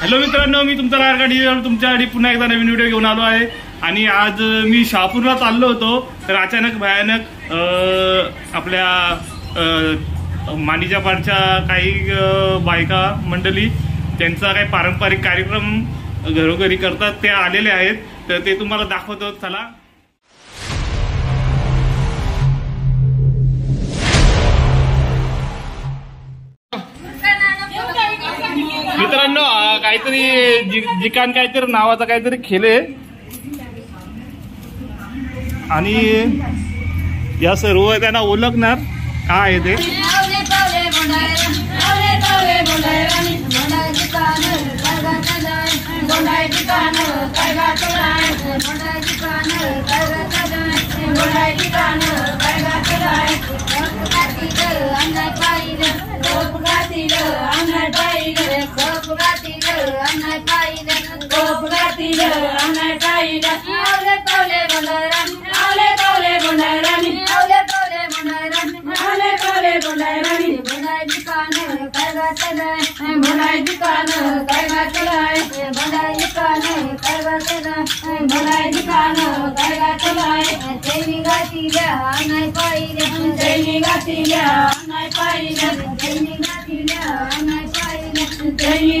Hello मित्रांनो मी तुमचा लारकाठी तुमच्यासाठी पुन्हा एकदा नवीन व्हिडिओ घेऊन आलो आहे. आणि आज मी शहापूरला चाललो होतो तर अचानक भयानक आपल्या मानीच्या पाडच्या काही बायका मंडळी त्यांचा काही पारंपरिक कार्यक्रम घरोघरी करतात ते आलेले आहेत. तर ते तुम्हाला दाखवतो. चला काहीतरी जि- जिकान काहीतरी नावाचा काहीतरी खेळ आहे. आणि या सर्व त्यांना ओळखणार काय आहे ते? आवले पावले बोंडायरा आवले पावले बोंडाय दुकान बोंडाय दुकान बोंडाय दुकान बोंडाय दुकान गातील अन्नाय पाहिलं कोप गातील अन्नाय पाहिलं आवले पावले बोंडायरा आवले पावले बोंडायरा आवले पावले बोंडायरा आवले पावले बोंडायरा बोंडाय दुकान काय गातलाय बोंडाय दुकान काय गातलाय बोंडाय दुकान काय गातलाय बोंडाय दुकान काय गातलाय देवी गातील्या नाही पाहिल्या देवी गातील्या नाही पाहिल्या देवी गातील्या नाही पाहिल्या देवी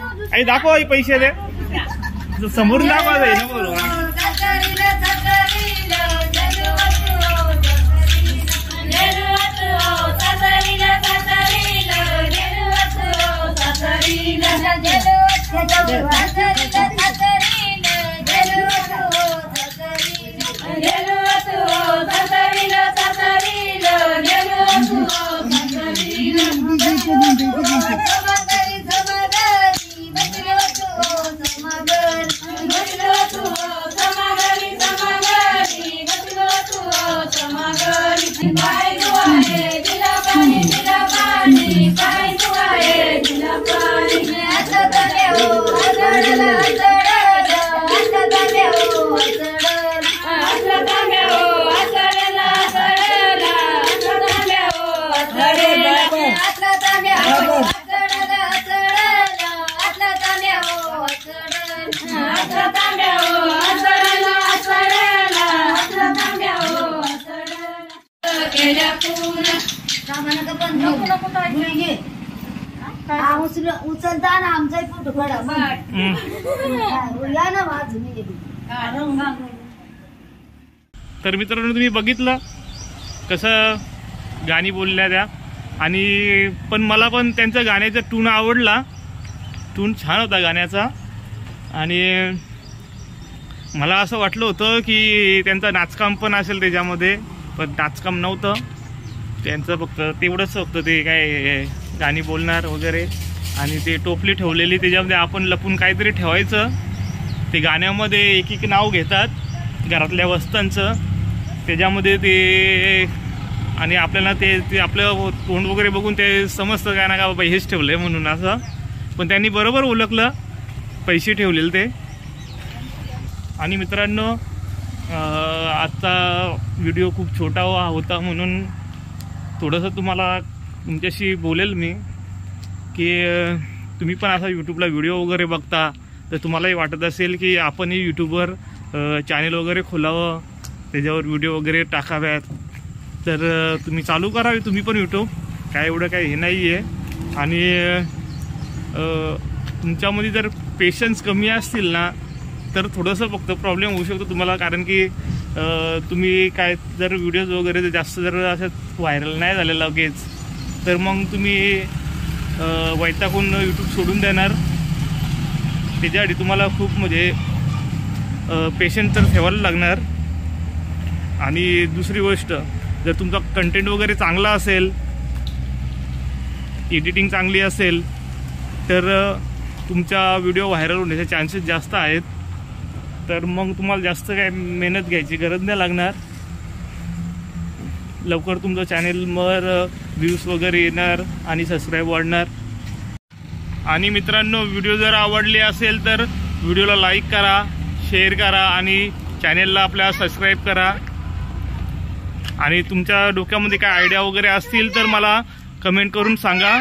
आणि दाखवा पैसे दे समोरून दाखवा जाईल ना बरोबर उचलता ना आमचा फोटो काढा. या ना माझ तर मित्रांनो तुम्ही बघितलं कसं गाणी बोलल्या त्या. आणि पण मला पण त्यांचा गाण्याचा टून आवडला. टून छान होता गाण्याचा. आणि मला असं वाटलं होतं की त्यांचं नाचकाम पण असेल त्याच्यामध्ये. पण नाचकाम नव्हतं. त्यांचं फक्त तेवढंच फक्त ते काय गाणी बोलणार वगैरे. आणि ते टोपली ठेवलेली त्याच्यामध्ये आपण लपून काहीतरी ठेवायचं. ते गाण्यामध्ये एक एक नाव घेतात घरातल्या वस्तांचं. त्याच्यामध्ये ते आणि आपल्याला ते ते आपलं तोंड वगैरे बघून ते समजतं काय ना का बाबा हेच ठेवलं आहे म्हणून असं. पण त्यांनी बरोबर ओळखलं पैसे ठेवलेले ते. आणि मित्रांनो आजचा व्हिडिओ खूप छोटा होता म्हणून थोडंसं तुम्हाला तुमच्याशी बोलेल मी की तुम्ही पण असा यूट्यूबला व्हिडिओ वगैरे बघता तर तुम्हालाही वाटत असेल की आपणही यूट्यूबवर चॅनेल वगैरे खोलावं त्याच्यावर व्हिडिओ वगैरे टाकाव्यात. तर तुम्ही चालू करावे तुम्ही पण यूट्यूब काय एवढं काय हे नाही आहे आणि तुमच्यामध्ये जर पेशन्स कमी असतील ना तर थोडंसं फक्त प्रॉब्लेम होऊ शकतो तुम्हाला कारण की तुम्ही काय जर व्हिडिओज वगैरे जर जास्त जर असं व्हायरल नाही झाले लगेच तर मग तुम्ही वैतागून यूट्यूब सोडून देणार. त्याच्यासाठी तुम्हाला खूप म्हणजे पेशंट तर ठेवायला लागणार. आणि दुसरी गोष्ट जर तुमचा कंटेंट वगैरे चांगला असेल एडिटिंग चांगली असेल तर तुमचा व्हिडिओ व्हायरल होण्याचे चान्सेस जास्त आहेत. तर मग तुम्हाला जास्त काय मेहनत घ्यायची गरज नाही लागणार. लवकर तुमचं चॅनेलवर व्ह्यूज वगैरे येणार आणि सबस्क्राईब वाढणार. आणि मित्रांनो व्हिडिओ जर आवडले असेल तर व्हिडिओला लाईक करा शेअर करा आणि चॅनेलला आपल्या सबस्क्राईब करा. आणि तुमच्या डोक्यामध्ये काय आयडिया वगैरे असतील तर मला कमेंट करून सांगा.